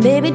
Baby,